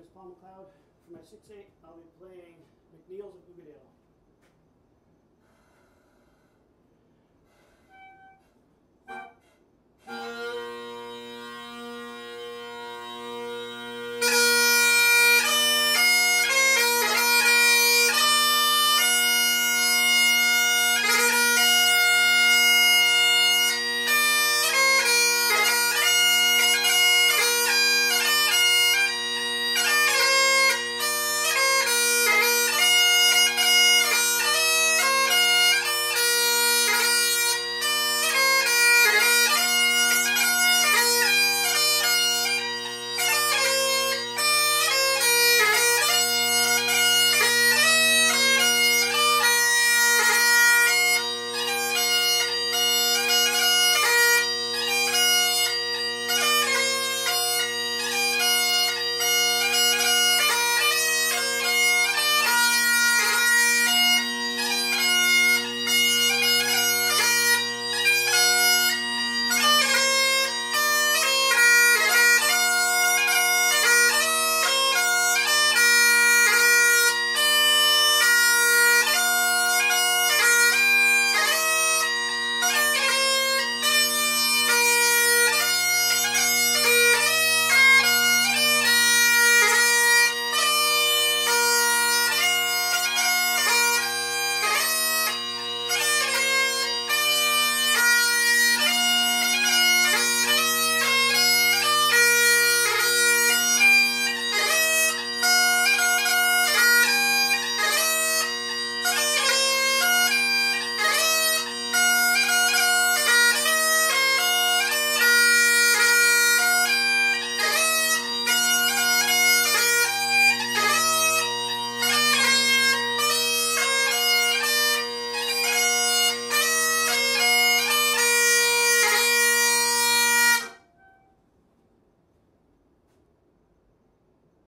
name is Paul McLeod. For my 6-8, I'll be playing McNeil's of Ugadale.